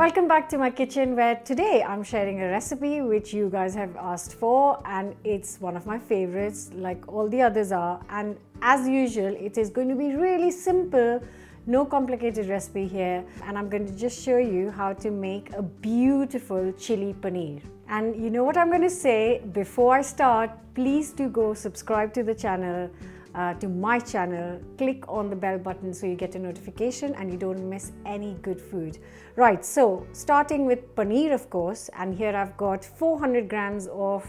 Welcome back to my kitchen where today I'm sharing a recipe which you guys have asked for and it's one of my favorites like all the others are. And as usual it is going to be really simple no complicated recipe here. And I'm going to just show you how to make a beautiful chili paneer. And you know what I'm going to say before I start, please do go subscribe to the channel, uh, to my channel, click on the bell button so you get a notification and you don't miss any good food. Right, so starting with paneer of course and here I've got 400 grams of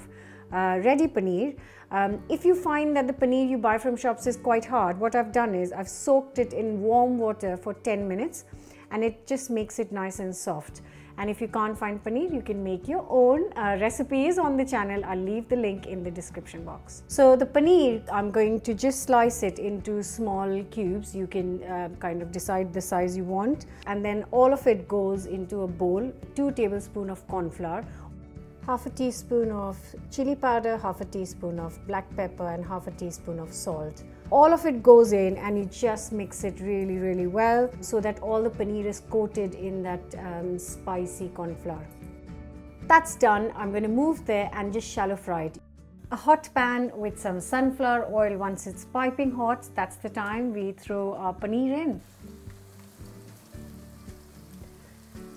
uh, ready paneer. Um, if you find that the paneer you buy from shops is quite hard, what I've done is I've soaked it in warm water for 10 minutes and it just makes it nice and soft. And if you can't find paneer, you can make your own uh, recipes on the channel. I'll leave the link in the description box. So the paneer, I'm going to just slice it into small cubes. You can uh, kind of decide the size you want. And then all of it goes into a bowl, two tablespoons of corn flour half a teaspoon of chili powder, half a teaspoon of black pepper and half a teaspoon of salt. All of it goes in and you just mix it really really well so that all the paneer is coated in that um, spicy corn flour. That's done. I'm going to move there and just shallow fry it. A hot pan with some sunflower oil once it's piping hot, that's the time we throw our paneer in.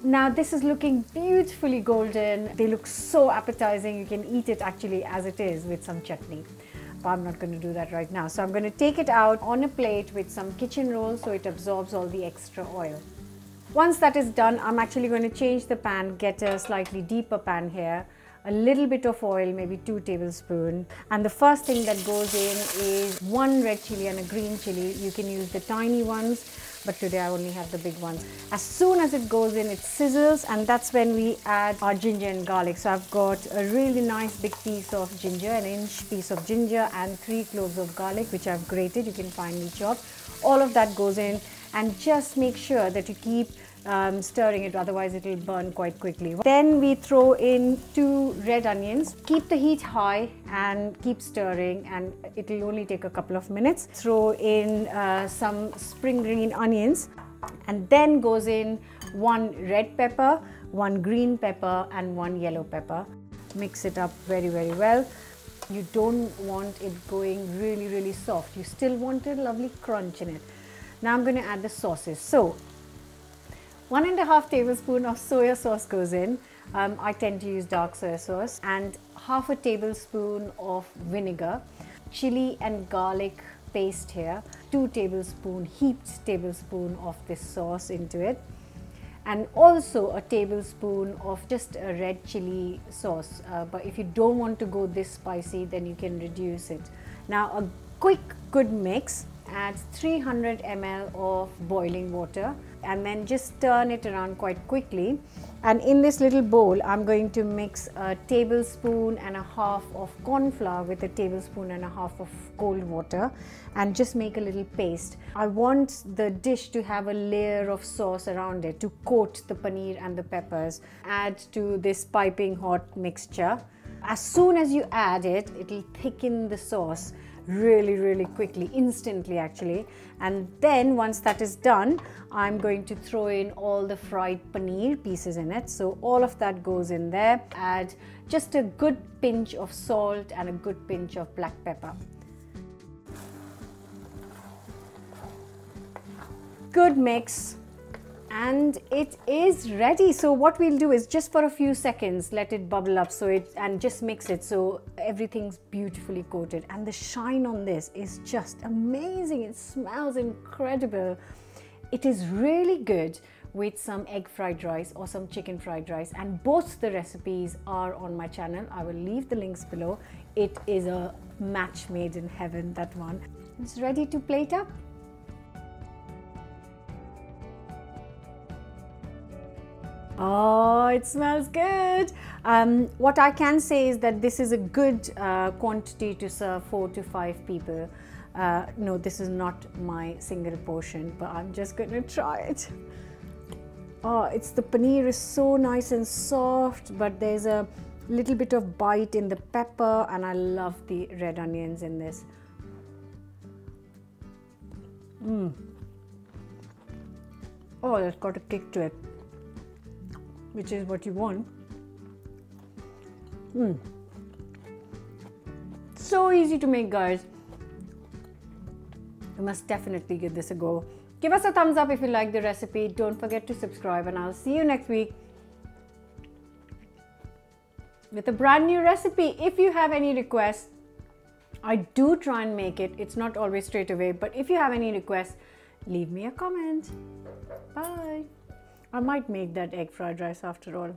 Now this is looking beautifully golden. They look so appetizing. You can eat it actually as it is with some chutney. But I'm not going to do that right now. So I'm going to take it out on a plate with some kitchen roll so it absorbs all the extra oil. Once that is done, I'm actually going to change the pan, get a slightly deeper pan here a little bit of oil, maybe two tablespoons. And the first thing that goes in is one red chili and a green chili. You can use the tiny ones, but today I only have the big ones. As soon as it goes in, it sizzles and that's when we add our ginger and garlic. So I've got a really nice big piece of ginger, an inch piece of ginger and three cloves of garlic, which I've grated. You can finely chop. All of that goes in and just make sure that you keep um, stirring it otherwise it will burn quite quickly. Then we throw in two red onions. Keep the heat high and keep stirring and it will only take a couple of minutes. Throw in uh, some spring green onions and then goes in one red pepper, one green pepper and one yellow pepper. Mix it up very very well. You don't want it going really really soft. You still want a lovely crunch in it. Now I'm going to add the sauces. So one and a half tablespoon of soya sauce goes in. Um, I tend to use dark soya sauce and half a tablespoon of vinegar, chili and garlic paste here, two tablespoon, heaped tablespoon of this sauce into it and also a tablespoon of just a red chili sauce. Uh, but if you don't want to go this spicy, then you can reduce it. Now a quick good mix add 300 ml of boiling water and then just turn it around quite quickly and in this little bowl I'm going to mix a tablespoon and a half of corn flour with a tablespoon and a half of cold water and just make a little paste. I want the dish to have a layer of sauce around it to coat the paneer and the peppers. Add to this piping hot mixture. As soon as you add it, it'll thicken the sauce really really quickly instantly actually. And then once that is done I'm going to throw in all the fried paneer pieces in it. So all of that goes in there. Add just a good pinch of salt and a good pinch of black pepper. Good mix and it is ready. So what we'll do is just for a few seconds let it bubble up so it and just mix it so everything's beautifully coated. And the shine on this is just amazing. It smells incredible. It is really good with some egg fried rice or some chicken fried rice. And both the recipes are on my channel. I will leave the links below. It is a match made in heaven that one. It's ready to plate up Oh, it smells good. Um, what I can say is that this is a good uh, quantity to serve four to five people. Uh, no, this is not my single portion, but I'm just going to try it. Oh, it's the paneer is so nice and soft, but there's a little bit of bite in the pepper, and I love the red onions in this. Mmm. Oh, it's got a kick to it which is what you want. Mm. So easy to make, guys. You must definitely give this a go. Give us a thumbs up if you like the recipe. Don't forget to subscribe, and I'll see you next week with a brand new recipe. If you have any requests, I do try and make it. It's not always straight away, but if you have any requests, leave me a comment. Bye. I might make that egg fried rice after all.